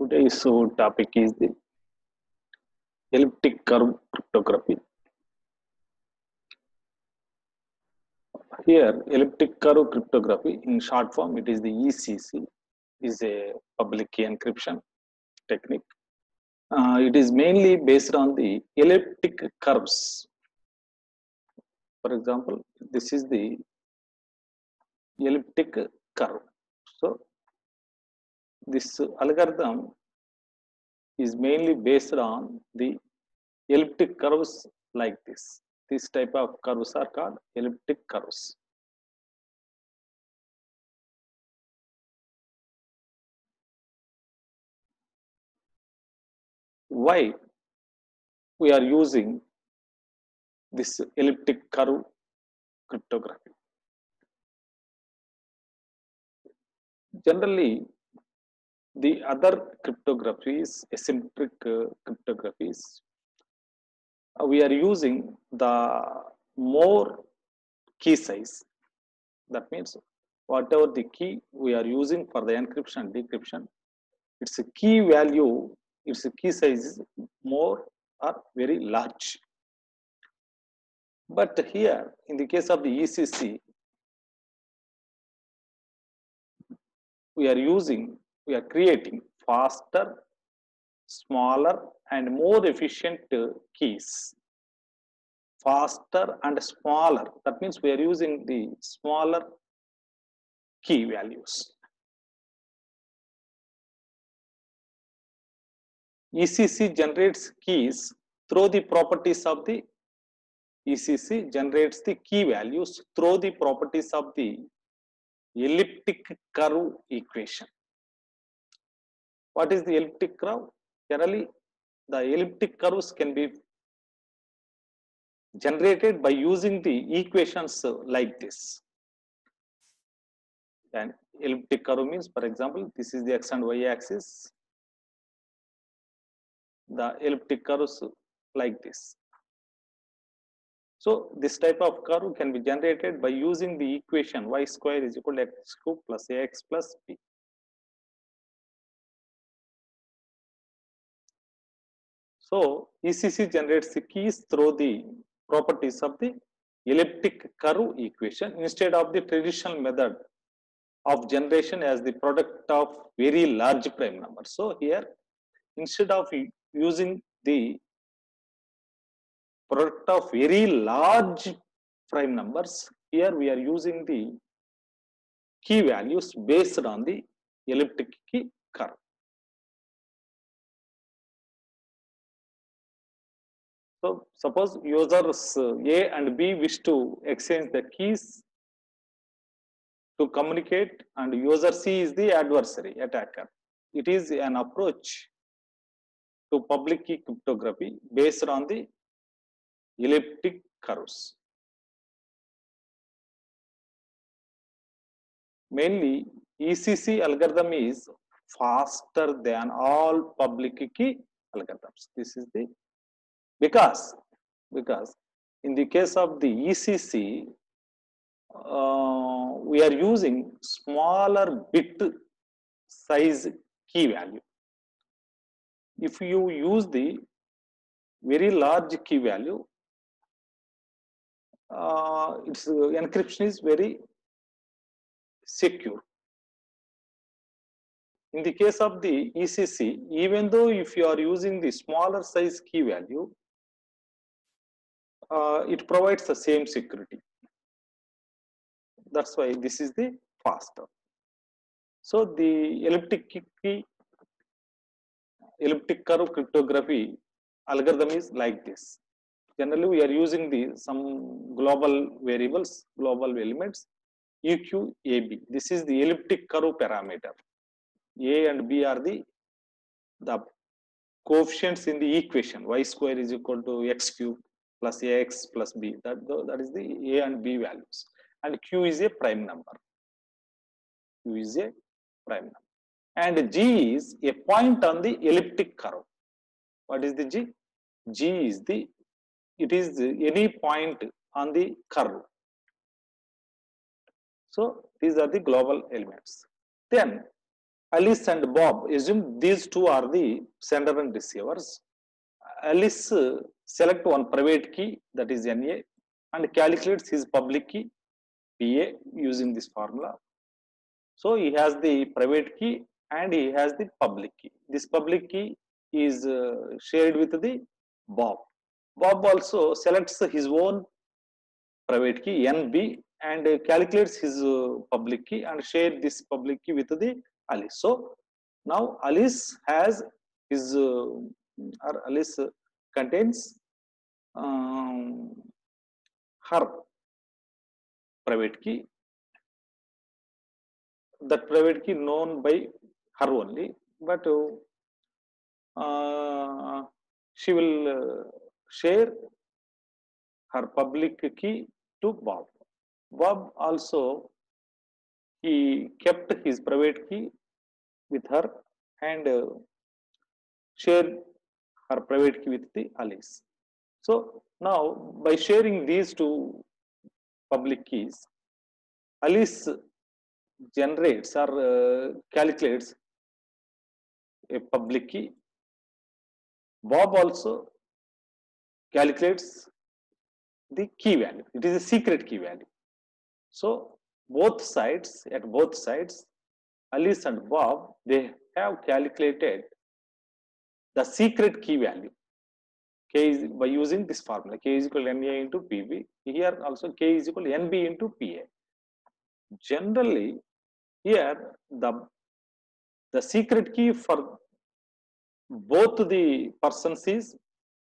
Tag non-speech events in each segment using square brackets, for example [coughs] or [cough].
Today's topic is the elliptic curve cryptography. Here, elliptic curve cryptography, in short form, it is the ECC, is a public key encryption technique. Uh, it is mainly based on the elliptic curves. For example, this is the elliptic curve. This algorithm is mainly based on the elliptic curves like this. This type of curves are called elliptic curves. Why we are using this elliptic curve cryptography? Generally, the other cryptographies, asymmetric uh, cryptographies, uh, we are using the more key size. That means whatever the key we are using for the encryption and decryption, its a key value, its a key size is more or very large. But here, in the case of the ECC, we are using we are creating faster, smaller, and more efficient uh, keys. Faster and smaller. That means we are using the smaller key values. ECC generates keys through the properties of the ECC generates the key values through the properties of the elliptic curve equation. What is the elliptic curve? Generally, the elliptic curves can be generated by using the equations like this. And elliptic curve means, for example, this is the x and y axis. The elliptic curves like this. So this type of curve can be generated by using the equation y square is equal to x cube plus ax plus b. So ECC generates the keys through the properties of the elliptic curve equation instead of the traditional method of generation as the product of very large prime numbers. So here instead of using the product of very large prime numbers, here we are using the key values based on the elliptic key curve. Suppose users A and B wish to exchange the keys to communicate and user C is the adversary attacker. It is an approach to public key cryptography based on the elliptic curves. Mainly ECC algorithm is faster than all public key algorithms. This is the because because in the case of the ECC uh, we are using smaller bit size key value. If you use the very large key value uh, its encryption is very secure. In the case of the ECC even though if you are using the smaller size key value uh, it provides the same security. That's why this is the faster. So the elliptic key, elliptic curve cryptography algorithm is like this. Generally, we are using the some global variables, global elements, EQ, AB. This is the elliptic curve parameter. A and B are the the coefficients in the equation. Y square is equal to x cube plus ax plus b. That that is the a and b values. And q is a prime number. Q is a prime number. And g is a point on the elliptic curve. What is the g? G is the it is any point on the curve. So these are the global elements. Then Alice and Bob, assume these two are the sender and receivers. Alice select one private key that is NA and calculates his public key PA using this formula. So he has the private key and he has the public key. This public key is uh, shared with the Bob. Bob also selects his own private key NB and uh, calculates his uh, public key and share this public key with the Alice. So now Alice has his uh, or Alice contains um, her private key. That private key known by her only, but uh, she will uh, share her public key to Bob. Bob also he kept his private key with her and uh, shared her private key with the Alice. So now by sharing these two public keys, Alice generates or uh, calculates a public key. Bob also calculates the key value. It is a secret key value. So both sides, at both sides, Alice and Bob, they have calculated the secret key value. K is by using this formula k is equal to na into pb here also k is equal to nb into pa generally here the the secret key for both the persons is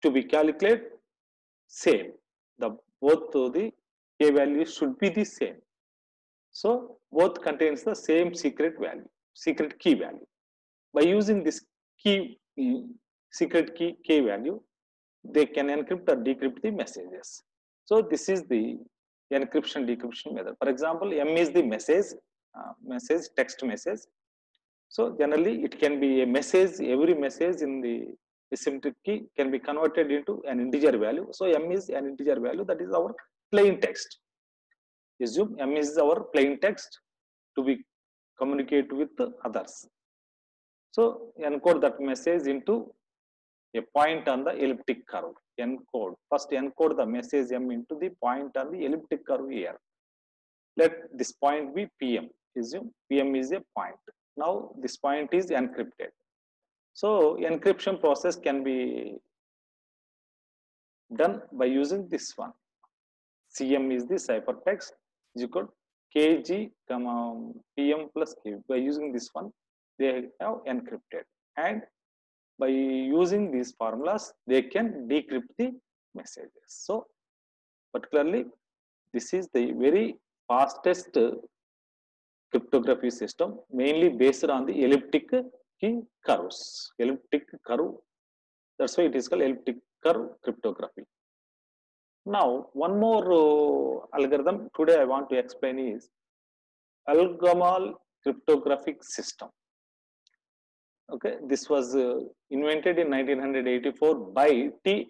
to be calculated same. The both the k values should be the same. So both contains the same secret value secret key value. By using this key secret key k value they can encrypt or decrypt the messages. So this is the encryption decryption method. For example m is the message uh, message text message. So generally it can be a message every message in the asymmetric key can be converted into an integer value. So m is an integer value that is our plain text. Assume m is our plain text to be communicate with others so encode that message into a point on the elliptic curve. Encode. First encode the message m into the point on the elliptic curve here. Let this point be pm assume pm is a point. Now this point is encrypted. So encryption process can be done by using this one. Cm is the ciphertext is equal kg comma pm plus k by using this one they have encrypted. And by using these formulas they can decrypt the messages. So particularly this is the very fastest cryptography system mainly based on the elliptic key curves. Elliptic curve that's why it is called elliptic curve cryptography. Now one more uh, algorithm today i want to explain is ElGamal cryptographic system okay this was uh, invented in 1984 by t.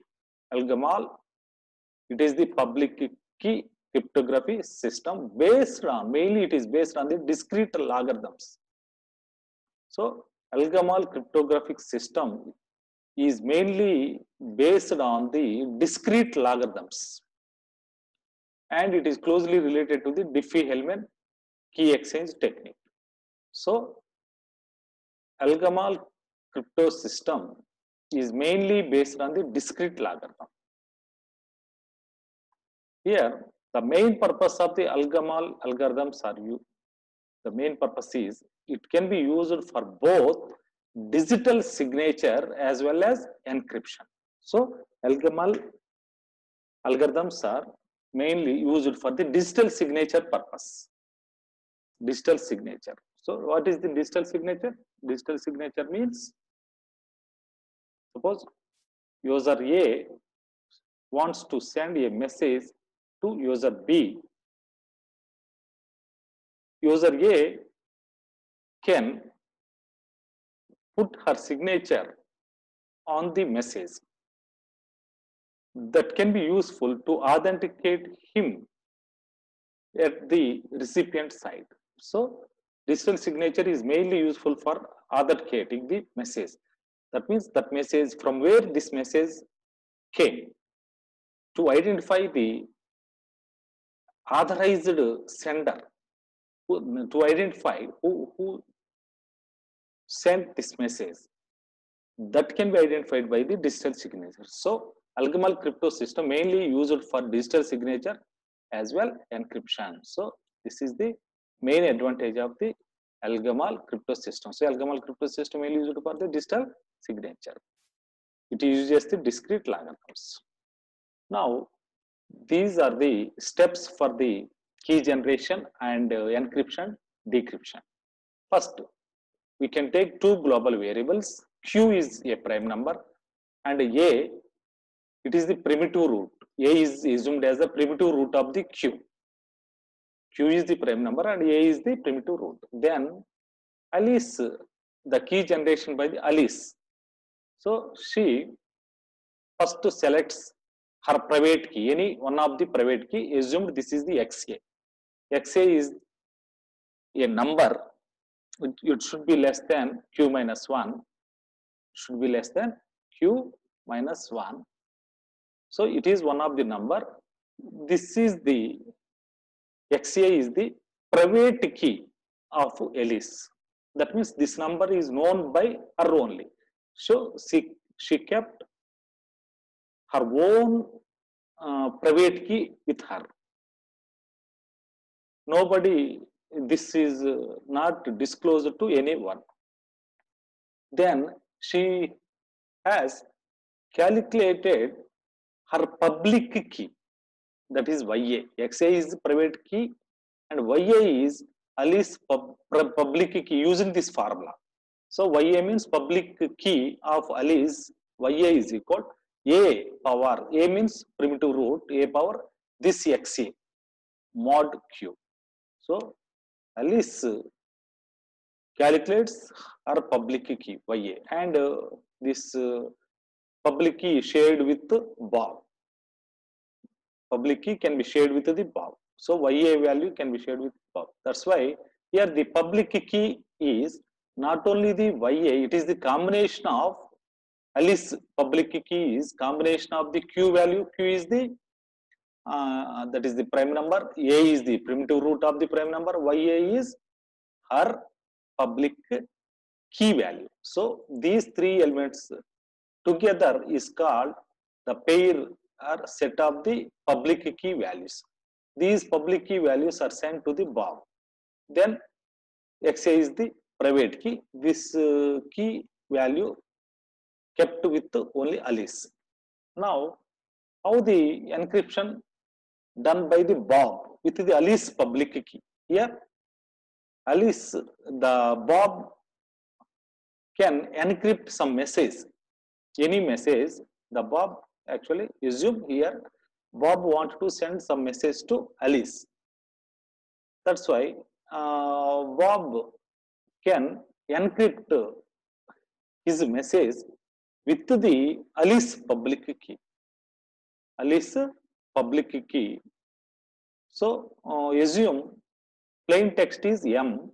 ElGamal it is the public key cryptography system based on mainly it is based on the discrete logarithms. So ElGamal cryptographic system is mainly based on the discrete logarithms. And it is closely related to the diffie-hellman key exchange technique. So ElGamal crypto system is mainly based on the discrete logarithm. Here the main purpose of the ElGamal algorithms are you. The main purpose is it can be used for both digital signature as well as encryption. So ElGamal algorithms are mainly used for the digital signature purpose. Digital signature. So what is the digital signature digital signature means suppose user a wants to send a message to user b user a can put her signature on the message that can be useful to authenticate him at the recipient side. So digital signature is mainly useful for authenticating the message. That means that message from where this message came to identify the authorized sender to identify who, who sent this message that can be identified by the digital signature. So ElGamal crypto system mainly used for digital signature as well encryption. So this is the main advantage of the ElGamal crypto system. So ElGamal crypto system mainly used for the digital signature. It uses the discrete logarithms. Now these are the steps for the key generation and uh, encryption decryption. First, we can take two global variables. Q is a prime number and A, it is the primitive root. A is assumed as the primitive root of the Q. Q is the prime number and A is the primitive root. Then Alice, the key generation by the Alice. So she first selects her private key, any one of the private key, assumed this is the XA. XA is a number, it should be less than Q minus 1, should be less than Q minus 1. So it is one of the number. This is the XA is the private key of Alice. That means this number is known by her only. So she, she kept her own uh, private key with her. Nobody, this is uh, not disclosed to anyone. Then she has calculated her public key, that is YA. XA is private key and YA is Alice pub, public key using this formula. So YA means public key of Alice, YA is equal a power, A means primitive root, A power, this XA, mod Q. So, Alice calculates her public key, YA, and uh, this uh, public key shared with Bob. Public key can be shared with the Bob. So, YA value can be shared with Bob. That's why here the public key is not only the YA, it is the combination of Alice public key is combination of the Q value. Q is the uh, that is the prime number. A is the primitive root of the prime number. YA is her public key value. So these three elements together is called the pair or set of the public key values. These public key values are sent to the Bob. Then XA is the private key. This uh, key value kept with only Alice. Now, how the encryption done by the Bob with the Alice public key. Here, Alice, the Bob can encrypt some message, any message, the Bob actually assume here, Bob want to send some message to Alice. That's why uh, Bob can encrypt his message with the Alice public key. Alice public key. So uh, assume plain text is M,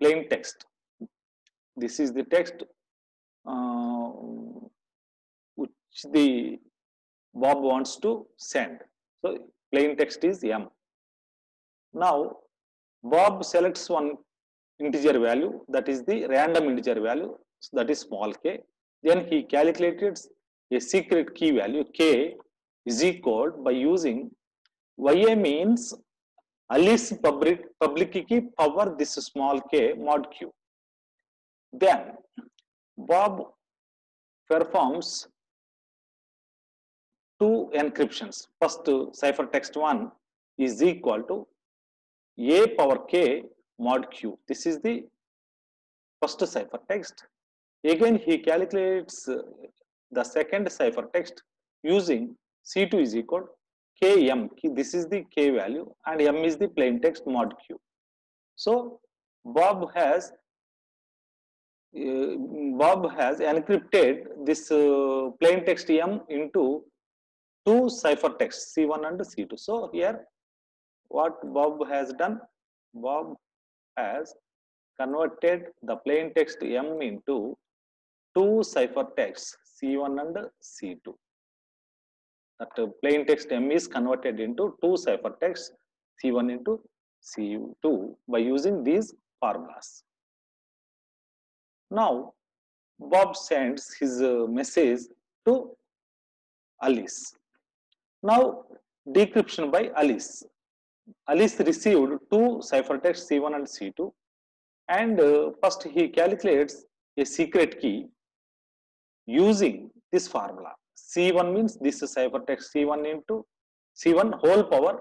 plain text. This is the text uh, the Bob wants to send. So plain text is M. Now Bob selects one integer value that is the random integer value so that is small k then he calculated a secret key value k is equal by using ya means Alice public, public key power this small k mod q. Then Bob performs two encryptions. First ciphertext 1 is equal to a power k mod q. This is the first ciphertext Again, he calculates uh, the second ciphertext using C2 is equal km. This is the k value and m is the plain text mod q. So Bob has uh, Bob has encrypted this uh, plain text m into two ciphertexts C1 and C2. So here what Bob has done, Bob has converted the plain text M into two ciphertexts C1 and C2. That plain text M is converted into two ciphertexts C1 into C2 by using these formulas. Now, Bob sends his uh, message to Alice. Now, decryption by Alice. Alice received two ciphertexts C1 and C2 and uh, first he calculates a secret key using this formula. C1 means this is ciphertext C1 into C1 whole power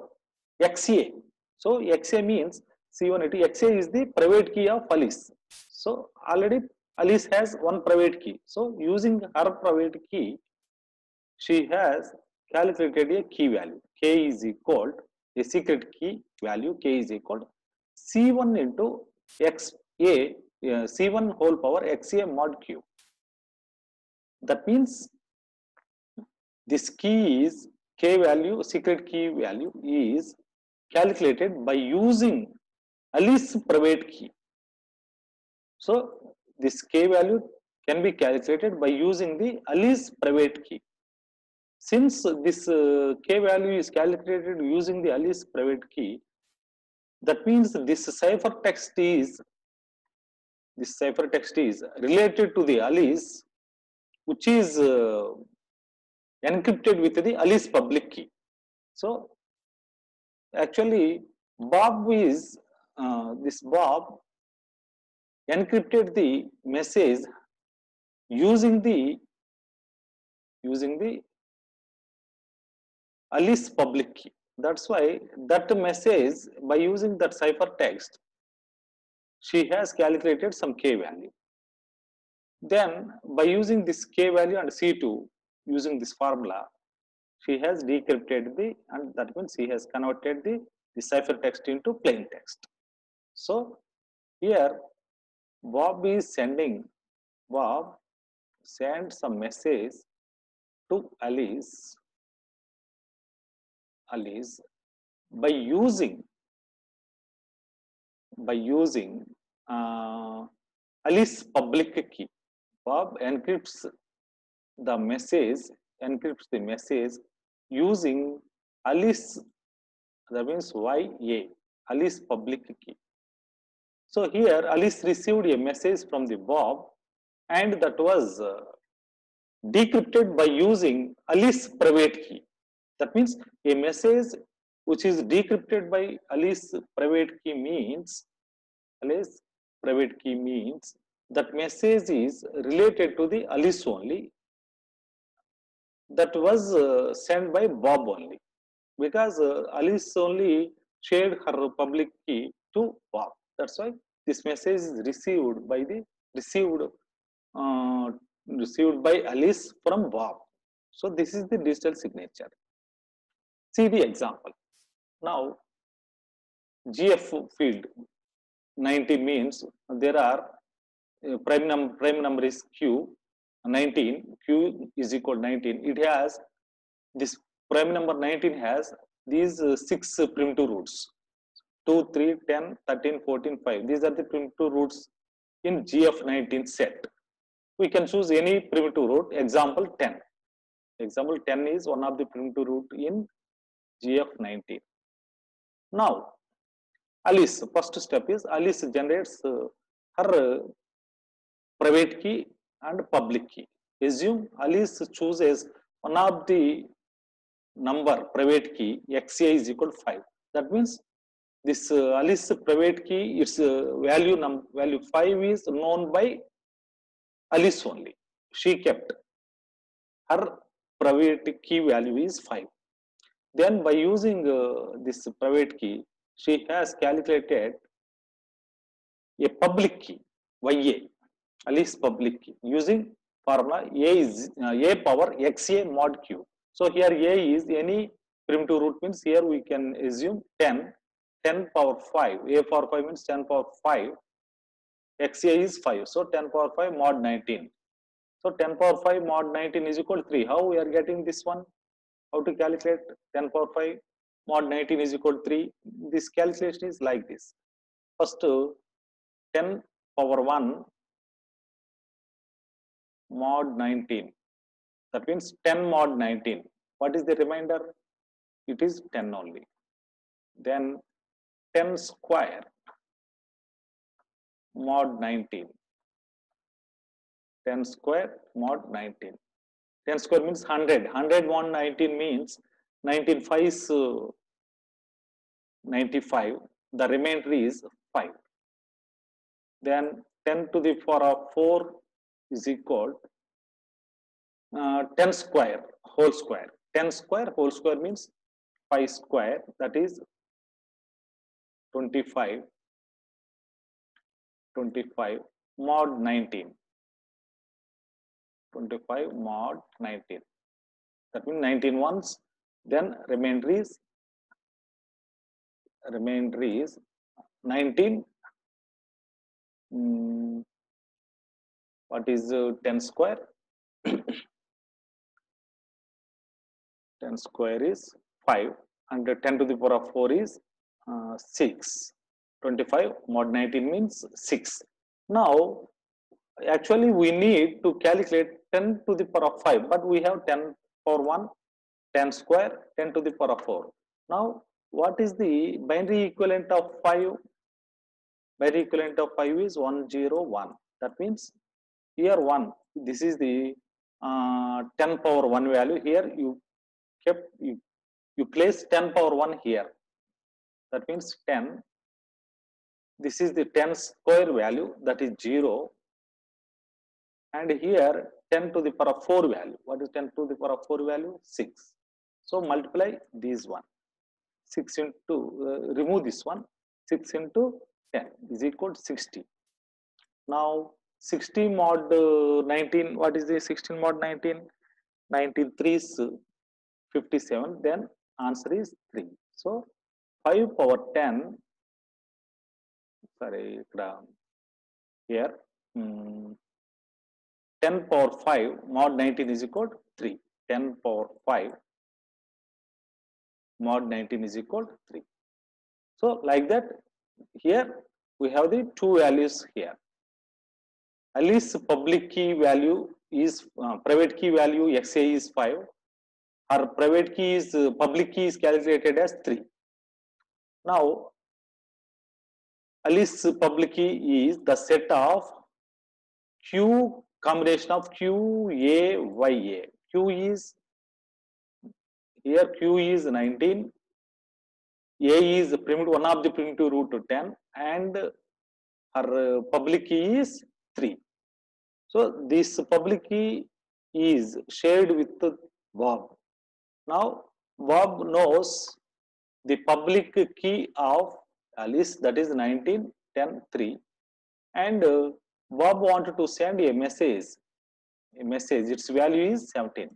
XA. So XA means C1 into XA is the private key of Alice. So already Alice has one private key. So using her private key, she has calculated a key value. K is equal to a secret key value K is equal to C1 into XA uh, C1 whole power XA mod Q. That means this key is K value, secret key value is calculated by using Alice private key. So this K value can be calculated by using the Alice private key. Since this uh, K value is calculated using the Alice private key, that means this ciphertext is this ciphertext is related to the Alice, which is uh, encrypted with the Alice public key. So actually, Bob is uh, this Bob encrypted the message using the using the Alice public key. That's why that message by using that ciphertext, she has calculated some k value. Then by using this k value and C2 using this formula, she has decrypted the and that means she has converted the, the ciphertext into plain text. So here Bob is sending Bob sends a message to Alice Alice by using by using uh, Alice public key. Bob encrypts the message, encrypts the message using Alice, that means YA, Alice public key. So here Alice received a message from the Bob and that was uh, decrypted by using Alice private key. That means a message which is decrypted by Alice private key means Alice private key means that message is related to the Alice only that was uh, sent by Bob only because uh, Alice only shared her public key to Bob. That's why this message is received by the received uh, received by Alice from Bob. So this is the digital signature. See the example. Now, GF field 90 means there are uh, prime number prime number is q 19 q is equal 19 it has this prime number 19 has these uh, six uh, primitive roots. 2 3 10 13 14 5 these are the primitive roots in gf19 set. We can choose any primitive root. Example 10 example 10 is one of the primitive root in gf19 now alice first step is alice generates uh, her uh, private key and public key. Assume alice chooses one of the number private key xa is equal to 5 that means this uh, alice private key its value num value 5 is known by alice only. She kept her private key value is 5 then by using uh, this private key she has calculated a public key ya least public key using formula a is uh, a power xa mod q. So here a is any primitive root means here we can assume 10 10 power 5 a power 5 means 10 power 5 xa is 5 so 10 power 5 mod 19 so 10 power 5 mod 19 is equal to 3 how we are getting this one how to calculate 10 power 5 mod 19 is equal to 3 this calculation is like this. First uh, 10 power 1 mod 19 that means 10 mod 19 what is the remainder? It is 10 only. Then 10 square mod 19 10 square mod 19 10 square means 100 100 mod 19 means 19 5 is uh, 95 the remainder is 5 then 10 to the power of 4 is equal uh, 10 square whole square. 10 square whole square means 5 square. That is 25 25 mod 19 25 mod 19 that means 19 ones then remainder is remainder is 19 mm, what is uh, 10 square? [coughs] 10 square is 5 and 10 to the power of 4 is uh, 6 25 mod 19 means 6 now actually we need to calculate 10 to the power of 5 but we have 10 power 1 10 square 10 to the power of 4 now what is the binary equivalent of 5 binary equivalent of 5 is 101 that means here 1 this is the uh, 10 power 1 value. Here you kept you, you place 10 power 1 here. That means 10 this is the 10 square value that is 0 and here 10 to the power of 4 value. What is 10 to the power of 4 value? 6. So multiply these one. 6 into, uh, remove this one. 6 into 10 is equal to 60. Now 60 mod uh, 19, what is the 16 mod 19? 19 3 is uh, 57, then answer is 3. So 5 power 10, sorry, here, um, 10 power 5 mod 19 is equal to 3 10 power 5 mod 19 is equal to 3 so like that here we have the two values here. Alice public key value is uh, private key value xa is 5 our private key is uh, public key is calculated as 3 now Alice public key is the set of Q combination of Q, A, Y, A. Q is here Q is 19, A is primitive one of the primitive root to 10, and her public key is 3. So this public key is shared with Bob. Now Bob knows the public key of Alice that is 19, 10, 3 and Bob wanted to send a message, a message, its value is 17.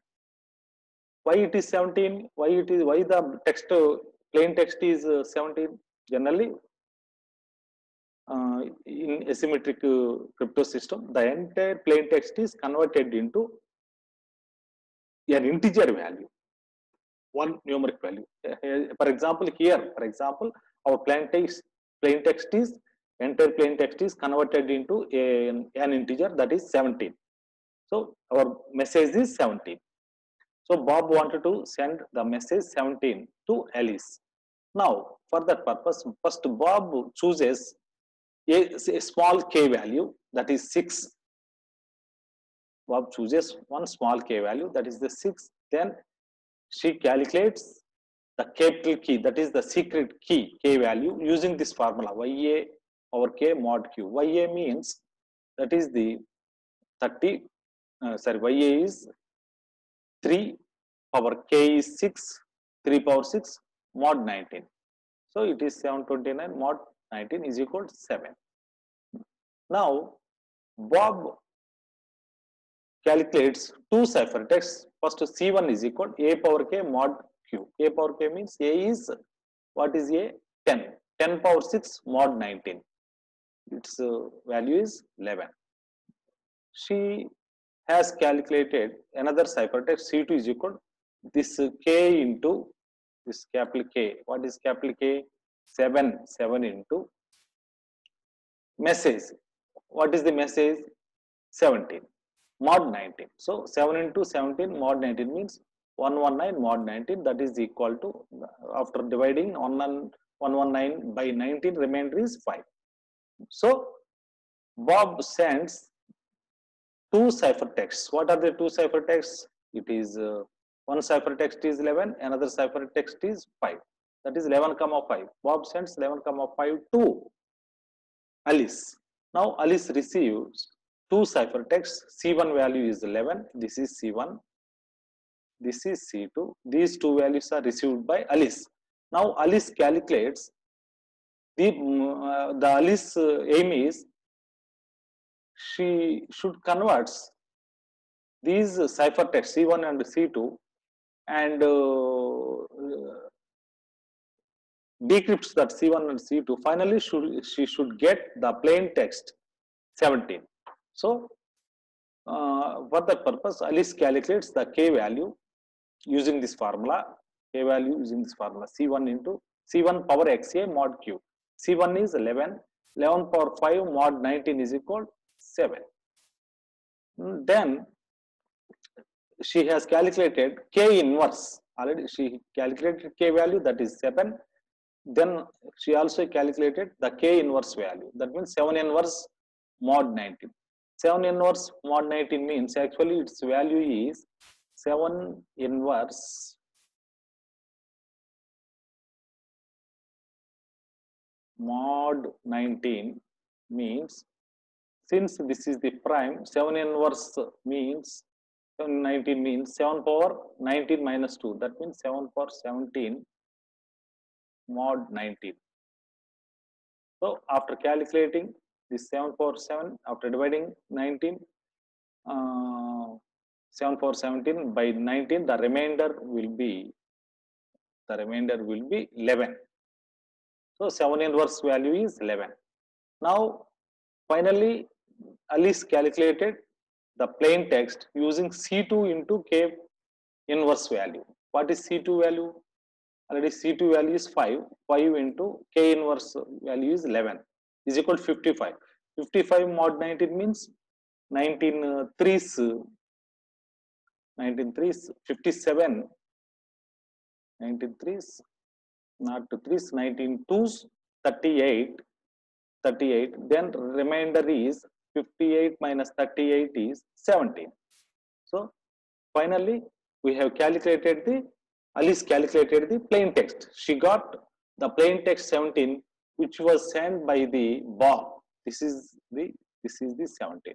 Why it is 17? Why it is, why the text, plain text is uh, 17? Generally, uh, in asymmetric uh, crypto system, the entire plain text is converted into an integer value, one numeric value. Uh, For example, here, for example, our plain text, plain text is entire plain text is converted into a, an integer that is 17. So our message is 17. So Bob wanted to send the message 17 to Alice. Now, for that purpose, first Bob chooses a, a small k value that is 6. Bob chooses one small k value that is the 6. Then she calculates the capital key that is the secret key k value using this formula ya over k mod q. ya means that is the 30 uh, sorry ya is 3 power k is 6 3 power 6 mod 19 so it is 729 mod 19 is equal to 7 now bob calculates two ciphertexts first c1 is equal to a power k mod q. A power k means a is what is a? 10 10 power 6 mod 19 its value is 11 she has calculated another ciphertext c2 is equal to this k into this capital k what is capital k 7 7 into message. What is the message? 17 mod 19. So 7 into 17 mod 19 means 119 mod 19 that is equal to after dividing 119 by 19 remainder is 5. So Bob sends two ciphertexts. What are the two ciphertexts? It is uh, one ciphertext is 11, another ciphertext is 5. That is 11 comma 5. Bob sends 11 comma 5 to Alice. Now Alice receives two ciphertexts. C1 value is 11. This is C1. This is C2. These two values are received by Alice. Now Alice calculates the, uh, Alice uh, aim is she should convert these ciphertext C1 and C2 and uh, decrypts that C1 and C2. Finally, should, she should get the plain text 17. So, uh, for that purpose, Alice calculates the k value using this formula. K value using this formula C1 into C1 power xa mod q. C1 is 11, 11 power 5 mod 19 is equal 7. Hmm, then she has calculated k inverse. Already she calculated k value that is 7. Then she also calculated the k inverse value. That means 7 inverse mod 19. 7 inverse mod 19 means actually its value is 7 inverse mod 19 means since this is the prime 7 inverse means 19 means 7 power 19 minus 2 that means 7 power 17 mod 19 so after calculating this 7 power 7 after dividing 19 uh, 7 power 17 by 19 the remainder will be the remainder will be 11 so 7 inverse value is 11 now finally Alice calculated the plain text using C2 into K inverse value. What is C2 value? Already C2 value is 5. 5 into K inverse value is 11 is equal to 55. 55 mod 19 means 19 uh, 3s 19 3s 57 19 3s not 3s 19 2s 38 38 then remainder is 58 minus 38 is 17. So finally, we have calculated the, Alice calculated the plain text. She got the plain text 17, which was sent by the Bob. This is the, this is the 17,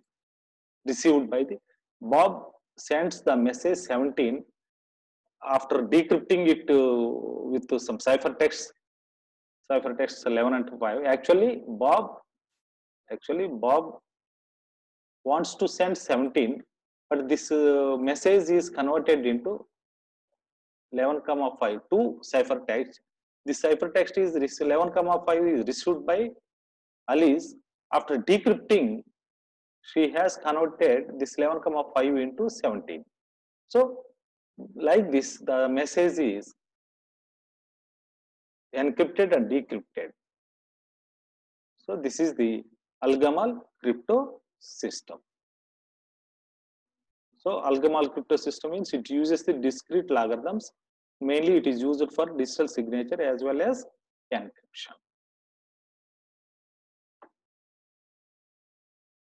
received by the, Bob sends the message 17 after decrypting it uh, with some ciphertext, ciphertext 11 and 5. Actually, Bob, actually Bob wants to send 17 but this uh, message is converted into 11 comma 5 to ciphertext this ciphertext is 11 comma 5 is received by alice after decrypting she has converted this 11 comma 5 into 17 so like this the message is encrypted and decrypted so this is the ElGamal crypto system. So ElGamal crypto system means it uses the discrete logarithms. Mainly it is used for digital signature as well as encryption.